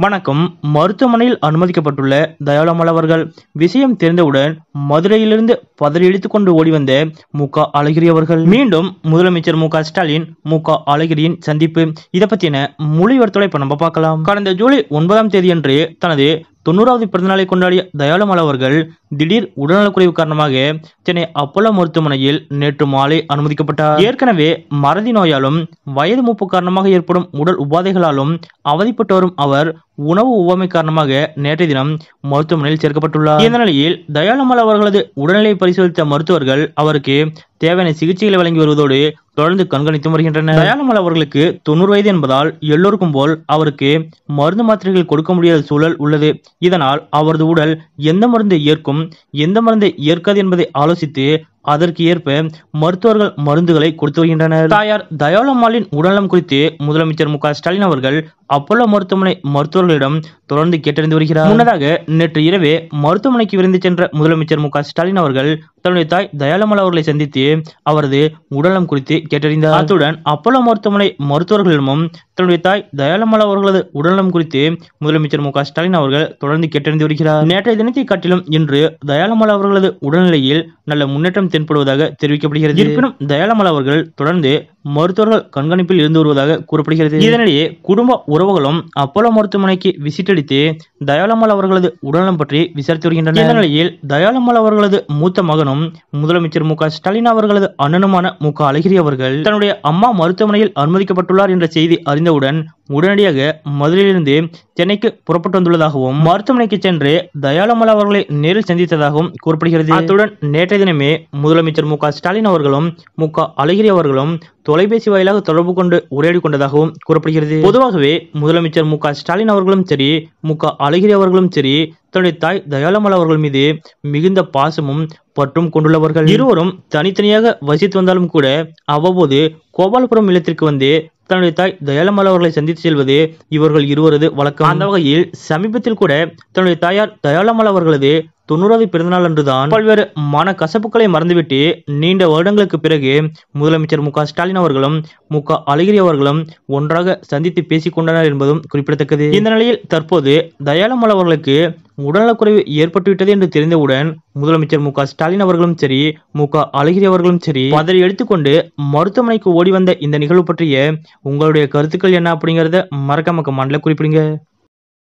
வணக்கம். மருத்துவமனையில் அனுமதிக்கப்பட்டுள்ள தயாளம்மாள் அவர்கள் விஷயம் தெரிந்தவுடன் மதுரையிலிருந்து பதறி கொண்டு ஓடி வந்த மு. க. அழகிரி அவர்கள். மீண்டும் முதலமைச்சர் மு. க. ஸ்டாலின் மு. க. அழகிரியின் சந்திப்பு. இதை பத்தின முழு விவரத்தோட நம்ம பார்க்கலாம். கடந்த ஜூலை ஒன்பதாம் தேதியன்று தனது தொண்ணூறாவது பிறந்தநாளை கொண்டாடிய தயாளம்மாள் அவர்கள் திடீர் உடல்நலக்குறைவு காரணமாக சென்னை அப்போலோ மருத்துவமனையில் நேற்று மாலை அனுமதிக்கப்பட்டார். ஏற்கனவே மறதி நோயாலும் வயது மூப்பு காரணமாக ஏற்படும் உடல் உபாதைகளாலும் அவதிப்பட்டு வரும் அவர் உணவு ஒவ்வாமை காரணமாக நேற்றைய தினம் மருத்துவமனையில் சேர்க்கப்பட்டுள்ளார். இந்த நிலையில் தயாளம்மாள் அவர்களது உடல்நிலை பரிசோதித்த மருத்துவர்கள் அவருக்கு தேவையான சிகிச்சைகளை வழங்கி வருவதோடு தொடர்ந்து கண்காணித்து வருகின்றனர். தயாளம்மாள் அவர்களுக்கு தொண்ணூறு வயது என்பதால் எல்லோருக்கும் போல் அவருக்கு மருந்து மாத்திரைகள் கொடுக்க முடியாத சூழல் உள்ளது. இதனால் அவரது உடல் எந்த மருந்தை ஏற்கும் எந்த மருந்தை ஏற்காது என்பதை ஆலோசித்து அதற்கு ஏற்ப மருத்துவர்கள் மருந்துகளை கொடுத்து வருகின்றனர். தாயார் தயாளம்மாளின் உடல்நலம் குறித்து முதலமைச்சர் மு ஸ்டாலின் அவர்கள் அப்போலோ மருத்துவமனை மருத்துவர்களிடம் தொடர்ந்து கேட்டறிந்து வருகிறார். முன்னதாக நேற்று இரவே மருத்துவமனைக்கு விருந்து சென்ற முதலமைச்சர் மு ஸ்டாலின் அவர்கள் தன்னுடைய தாய் தயாளம்மாள் அவர்களை சந்தித்து அவரது உடலம் குறித்து கேட்டறிந்தார். அத்துடன் அப்போலோ மருத்துவமனை மருத்துவர்களிடமும் தன்னுடைய தாய் தயாளம்மாள் அவர்களது உடல்நலம் குறித்து முதலமைச்சர் மு க ஸ்டாலின் அவர்கள் தொடர்ந்து கேட்டறிந்து வருகிறார். நேற்றைய தினத்தை காட்டிலும் இன்று தயாளம்மாள் அவர்களது உடல்நிலையில் நல்ல முன்னேற்றம் தென்படுவதாக தெரிவிக்கப்படுகிறது. இருப்பினும் தயாளம்மாள் அவர்கள் தொடர்ந்து மருத்துவர்கள் கண்காணிப்பில் இருந்து வருவதாக கூறப்படுகிறது. இதனிடையே குடும்ப உறவுகளும் அப்போலோ மருத்துவமனைக்கு விசிட் அளித்து தயாளம்மாள் அவர்களது உடல்நலம் பற்றி விசாரித்து வருகின்றனர். இந்த நிலையில் தயாளம்மாள் அவர்களது மூத்த மகனும் முதலமைச்சர் மு ஸ்டாலின் அவர்களது அண்ணனுமான மு அழகிரி அவர்கள் தன்னுடைய அம்மா மருத்துவமனையில் அனுமதிக்கப்பட்டுள்ளார் என்ற செய்தி அறிந்தவுடன் உடனடியாக மதுரையிலிருந்து சென்னைக்கு புறப்பட்டு வந்துள்ளதாகவும் மருத்துவமனைக்கு சென்று தயாளம்மாள் அவர்களை நேரில் சந்தித்ததாகவும் கூறப்படுகிறது. அத்துடன் நேற்றைய தினமே முதலமைச்சர் மு ஸ்டாலின் அவர்களும் மு அழகிரி அவர்களும் தொலைபேசி வாயிலாக தொடர்பு கொண்டு உரையாடி கொண்டதாகவும் கூறப்படுகிறது. பொதுவாகவே முதலமைச்சர் மு ஸ்டாலின் அவர்களும் சரி மு அழகிரி அவர்களும் சரி தன்னுடைய தாய் தயாளம்மாள் அவர்கள் மீது மிகுந்த பாசமும் பற்றும் கொண்டுள்ளவர்கள் இருவரும் தனித்தனியாக வசித்து வந்தாலும் கூட அவ்வப்போது கோபாலபுரம் இல்லத்திற்கு வந்து தன்னுடைய தாய் தயாளம்மாள் அவர்களை சந்தித்து செல்வது இவர்கள் இருவரது வழக்கம். அந்த வகையில் சமீபத்தில் கூட தன்னுடைய தாயார் தயாளம்மாள் அவர்களது தொண்ணூறாவது பிறந்தநாள் அன்றுதான் பல்வேறு மன கசப்புகளை மறந்துவிட்டு நீண்ட வருடங்களுக்கு பிறகு முதலமைச்சர் மு ஸ்டாலின் அவர்களும் மு க அழகிரி அவர்களும் ஒன்றாக சந்தித்து பேசிக் கொண்டனர் என்பதும் குறிப்பிடத்தக்கது. இந்த நிலையில் தற்போது தயாளம்மாள் அவர்களுக்கு உடல்நலக்குறைவு ஏற்பட்டுவிட்டது என்று தெரிந்தவுடன் முதலமைச்சர் மு க ஸ்டாலின் அவர்களும் சரி மு க அழகிரி அவர்களும் சரி பதறி எடுத்துக்கொண்டு மருத்துவமனைக்கு ஓடி வந்த இந்த நிகழ்வு பற்றிய உங்களுடைய கருத்துக்கள் என்ன அப்படிங்கறத மறக்காம மண்டல குறிப்பிடுங்க.